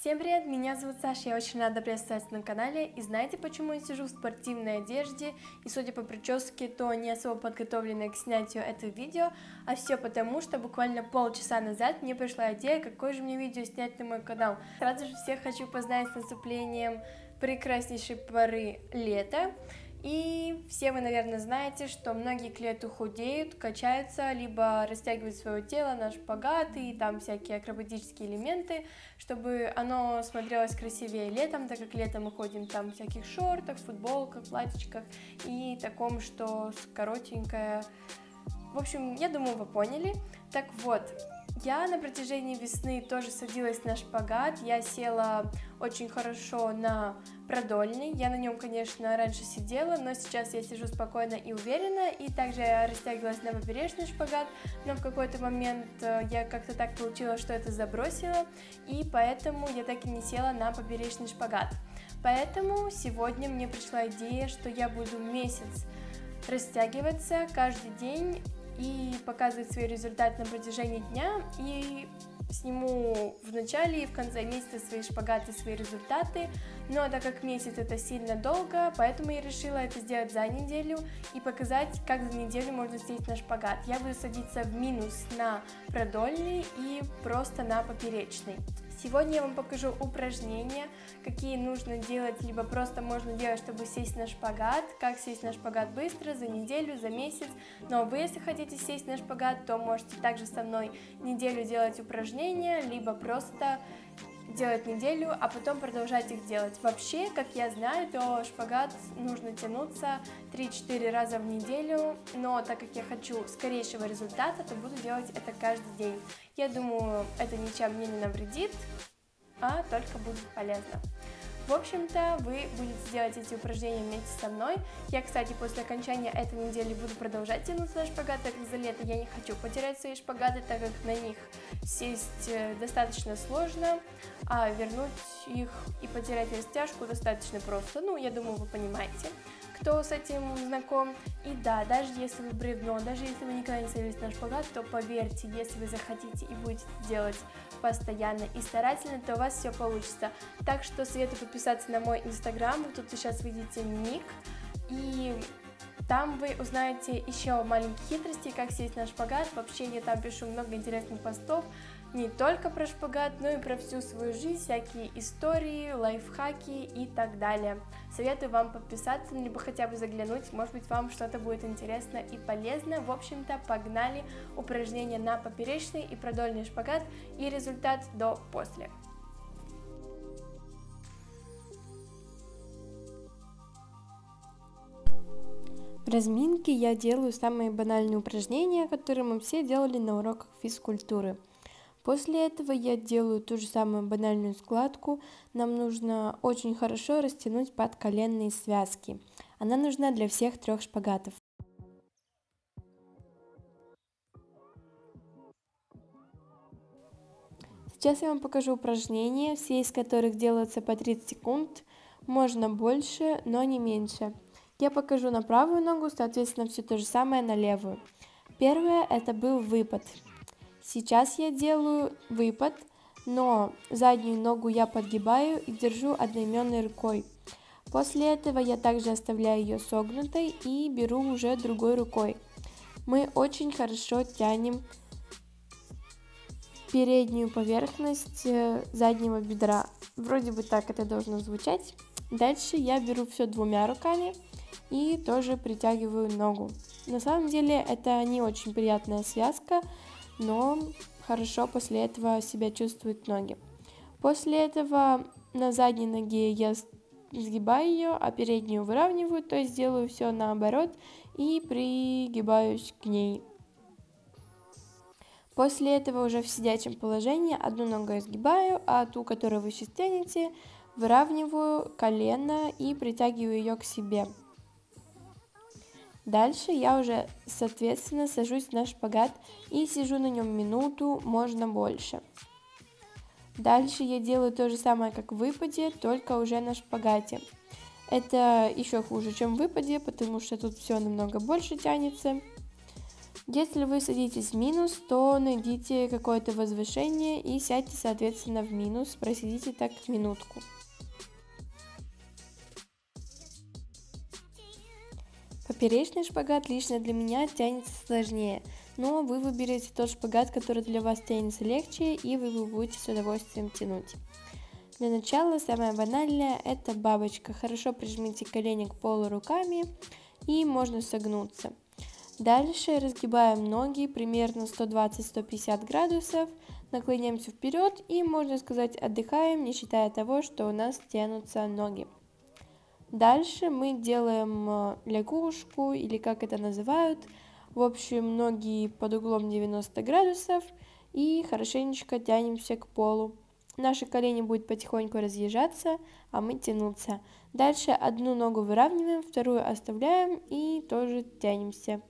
Всем привет, меня зовут Саша, я очень рада приветствовать на канале, и знаете, почему я сижу в спортивной одежде, и судя по прическе, то не особо подготовленная к снятию этого видео, а все потому, что буквально полчаса назад мне пришла идея, какое же мне видео снять на мой канал. Сразу же всех хочу познать с наступлением прекраснейшей поры лета, и все вы, наверное, знаете, что многие к лету худеют, качаются, либо растягивают свое тело на шпагаты и там всякие акробатические элементы, чтобы оно смотрелось красивее летом, так как летом мы ходим там в всяких шортах, футболках, платьичках и таком, что коротенькое. В общем, я думаю, вы поняли. Так вот, я на протяжении весны тоже садилась на шпагат, я села очень хорошо на продольный, я на нем, конечно, раньше сидела, но сейчас я сижу спокойно и уверенно, и также я растягивалась на поперечный шпагат, но в какой-то момент э, я как-то так получилось, что это забросила, и поэтому я так и не села на поперечный шпагат. Поэтому сегодня мне пришла идея, что я буду месяц растягиваться каждый день и показывать свои результаты на протяжении дня и сниму в начале и в конце месяца свои шпагаты, свои результаты, но так как месяц это сильно долго, поэтому я решила это сделать за неделю и показать, как за неделю можно сесть на шпагат. Я буду садиться в минус на продольный и просто на поперечный. Сегодня я вам покажу упражнения, какие нужно делать, либо просто можно делать, чтобы сесть на шпагат, как сесть на шпагат быстро, за неделю, за месяц. Но вы, если хотите сесть на шпагат, то можете также со мной неделю делать упражнения, либо просто делать неделю, а потом продолжать их делать. Вообще, как я знаю, то шпагат нужно тянуться 3-4 раза в неделю, но так как я хочу скорейшего результата, то буду делать это каждый день. Я думаю, это ничем мне не навредит, а только будет полезно. В общем-то, вы будете делать эти упражнения вместе со мной. Я, кстати, после окончания этой недели буду продолжать тянуться на шпагат, так как за лето я не хочу потерять свои шпагаты, так как на них сесть э, достаточно сложно, а вернуть их и потерять растяжку достаточно просто. Ну, я думаю, вы понимаете кто с этим знаком. И да, даже если вы бревно, даже если вы никогда не садились на шпагат, то поверьте, если вы захотите и будете делать постоянно и старательно, то у вас все получится. Так что советую подписаться на мой инстаграм, вы тут сейчас видите ник, и там вы узнаете еще маленькие хитрости, как сесть на шпагат. Вообще я там пишу много интересных постов, не только про шпагат, но и про всю свою жизнь, всякие истории, лайфхаки и так далее. Советую вам подписаться, либо хотя бы заглянуть, может быть вам что-то будет интересно и полезно. В общем-то, погнали упражнения на поперечный и продольный шпагат и результат до-после. В разминке я делаю самые банальные упражнения, которые мы все делали на уроках физкультуры – После этого я делаю ту же самую банальную складку. Нам нужно очень хорошо растянуть подколенные связки. Она нужна для всех трех шпагатов. Сейчас я вам покажу упражнения, все из которых делаются по 30 секунд. Можно больше, но не меньше. Я покажу на правую ногу, соответственно, все то же самое на левую. Первое это был выпад. Сейчас я делаю выпад, но заднюю ногу я подгибаю и держу одноименной рукой. После этого я также оставляю ее согнутой и беру уже другой рукой. Мы очень хорошо тянем переднюю поверхность э, заднего бедра. Вроде бы так это должно звучать. Дальше я беру все двумя руками и тоже притягиваю ногу. На самом деле это не очень приятная связка, но хорошо после этого себя чувствуют ноги. После этого на задней ноге я сгибаю ее, а переднюю выравниваю, то есть делаю все наоборот и пригибаюсь к ней. После этого уже в сидячем положении одну ногу сгибаю, а ту, которую вы сейчас тянете, выравниваю колено и притягиваю ее к себе. Дальше я уже, соответственно, сажусь на шпагат и сижу на нем минуту, можно больше. Дальше я делаю то же самое, как в выпаде, только уже на шпагате. Это еще хуже, чем в выпаде, потому что тут все намного больше тянется. Если вы садитесь в минус, то найдите какое-то возвышение и сядьте, соответственно, в минус, просидите так минутку. Поперечный шпагат лично для меня тянется сложнее, но вы выберете тот шпагат, который для вас тянется легче, и вы его будете с удовольствием тянуть. Для начала самое банальное это бабочка. Хорошо прижмите колени к полу руками и можно согнуться. Дальше разгибаем ноги примерно 120-150 градусов, наклоняемся вперед и, можно сказать, отдыхаем, не считая того, что у нас тянутся ноги. Дальше мы делаем э, лягушку, или как это называют, в общем, ноги под углом 90 градусов и хорошенечко тянемся к полу. Наши колени будут потихоньку разъезжаться, а мы тянуться. Дальше одну ногу выравниваем, вторую оставляем и тоже тянемся.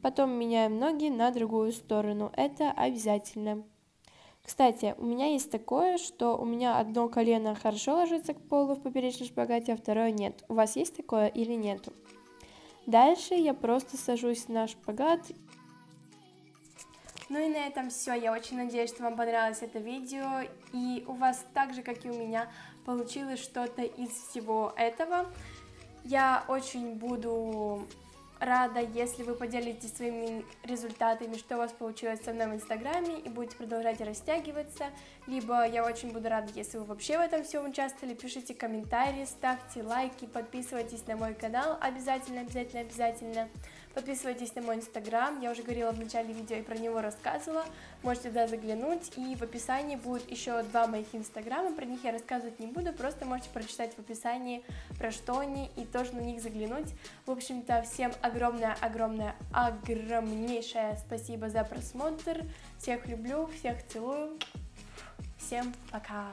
Потом меняем ноги на другую сторону. Это обязательно. Кстати, у меня есть такое, что у меня одно колено хорошо ложится к полу в поперечном шпагате, а второе нет. У вас есть такое или нету? Дальше я просто сажусь на шпагат ну и на этом все. Я очень надеюсь, что вам понравилось это видео. И у вас так же, как и у меня, получилось что-то из всего этого. Я очень буду рада, если вы поделитесь своими результатами, что у вас получилось со мной в Инстаграме, и будете продолжать растягиваться, либо я очень буду рада, если вы вообще в этом всем участвовали, пишите комментарии, ставьте лайки, подписывайтесь на мой канал, обязательно, обязательно, обязательно. Подписывайтесь на мой инстаграм, я уже говорила в начале видео и про него рассказывала, можете туда заглянуть, и в описании будет еще два моих инстаграма, про них я рассказывать не буду, просто можете прочитать в описании, про что они, и тоже на них заглянуть. В общем-то, всем огромное-огромное, огромнейшее спасибо за просмотр, всех люблю, всех целую, всем пока!